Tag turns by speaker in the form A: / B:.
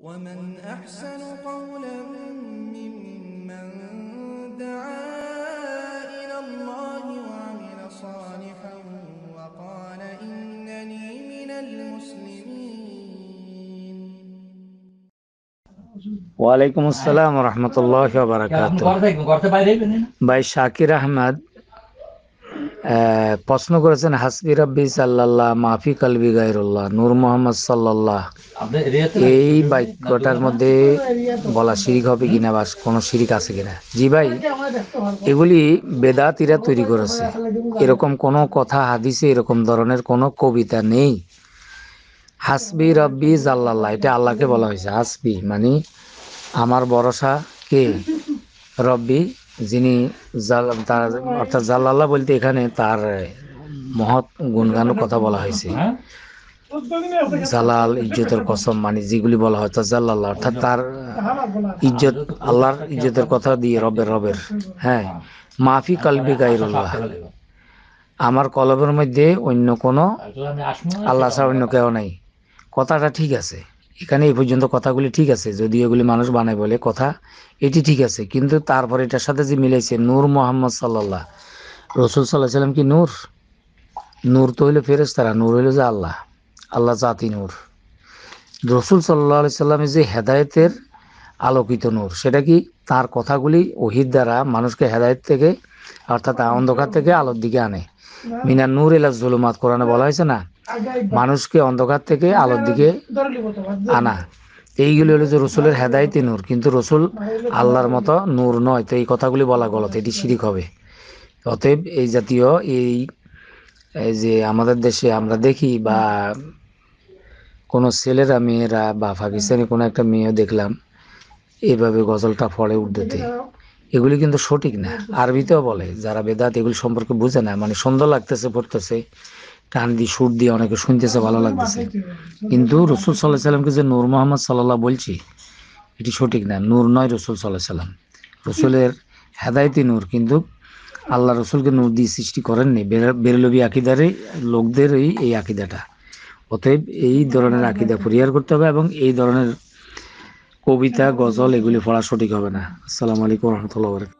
A: ومن أحسن قولا ممن دعا إلى الله وعمل صالحا وقال إنني من المسلمين
B: ওয়ালাইকুম আসসালাম রহমতুল্লাহ বারাকাত
C: ঘর থাকবেন ঘর থেকে বাইরে হইবেন না
B: ভাই শাকির আহমদ আহ, প্রশ্ন করেছেন হাসবি রব্বি সাল্লাল্লাহ মাফি কালবি গাইরুল্লাহ নূর মোহাম্মদ সাল্লাল্লাহ। এই বাক্যটার মধ্যে বলা শিরিক হবে কিনা বা কোনো শিরিক আছে কিনা? জি ভাই এগুলি বেদাতিরা তৈরি করেছে। এরকম কোনো কথা হাদিসে এরকম ধরনের কোনো কবিতা নেই। হাসবি রব্বি জাল্লাল্লাহ এটা আল্লাহকে বলা হয়েছে। হাসবি মানে আমার ভরসা কে? রব্বি। যিনি অর্থাৎ জাল্লাল্লাহ বলতে এখানে তার মহৎ গুণগানের কথা বলা হয়েছে।
C: হ্যাঁ
B: জালাল, ইজ্জতের কসম মানে যেগুলি বলা হয় তা জাল্লাল্লাহ, অর্থাৎ তার ইজ্জত, আল্লাহর ইজ্জতের কথা দিয়ে রবের রবের হ্যাঁ। মাফি কালবি গাইরুল্লাহ আমার কলবের মধ্যে অন্য কোনো আল্লাহ ছাড়া অন্য কেউ নাই। কথাটা ঠিক আছে। এখানে এই পর্যন্ত কথাগুলি ঠিক আছে যদি এগুলি মানুষ বানায় বলে কথা এটি ঠিক আছে। কিন্তু তারপর এটার সাথে যে মিলেছে নূর মোহাম্মদ সাল্লাল্লাহ। রসুল সাল্লাহ সাল্লাম কি নূর? নূর তো হইল ফেরেস্তারা নূর হইল যে আল্লাহ আল্লাহ জাতি নূর। রসুল সাল্লাহ সাল্লামের যে হেদায়েতের আলোকিত নূর সেটা কি তার কথাগুলি ওহির দ্বারা মানুষকে হেদায়েত থেকে অর্থাৎ অন্ধকার থেকে আলোর দিকে আনে? মিনা নূর এলা জুলুমাত কোরআনে বলা হয়েছে না? মানুষকে অন্ধকার থেকে আলোর দিকে আনা। এইগুলি হলো যে রসুলের হেদায়তি নূর। কিন্তু রসুল আল্লাহর মতো নূর নয়। তো এই কথাগুলি বলা গলত। এটি শিরিক হবে। অতএব এই জাতীয় এই যে আমাদের দেশে আমরা দেখি বা কোনো ছেলেরা, মেয়েরা বা পাকিস্তানি কোনো একটা মেয়ে দেখলাম এইভাবে গজলটা ফড়ে উর্দুতে। এগুলি কিন্তু সঠিক না। আরবিতেও বলে। যারা বেদাত এগুলি সম্পর্কে বুঝে না। মানে সুন্দর লাগতেছে, পড়তেছে। টান দিয়ে, সুর দিয়ে অনেকে শুনতেছে, ভালো লাগতেছে। কিন্তু রসুল সাল্লাহ সাল্লামকে যে নূর মোহাম্মদ সাল্লাহ বলছি, এটি সঠিক না। নূর নয় রসুল সাল্লাহ সাল্লাম। রসুলের হেদায়তি নূর, কিন্তু আল্লাহ রসুলকে নূর দিয়ে সৃষ্টি করেননি। বের- বেরলবি আকিদারে লোকদের এই এই আকিদাটা। অতএব এই ধরনের আকিদা পরিহার করতে হবে এবং এই ধরনের কবিতা, গজল এগুলি পড়া সঠিক হবে না। আসসালামু আলাইকুম রহমতুল্লাহ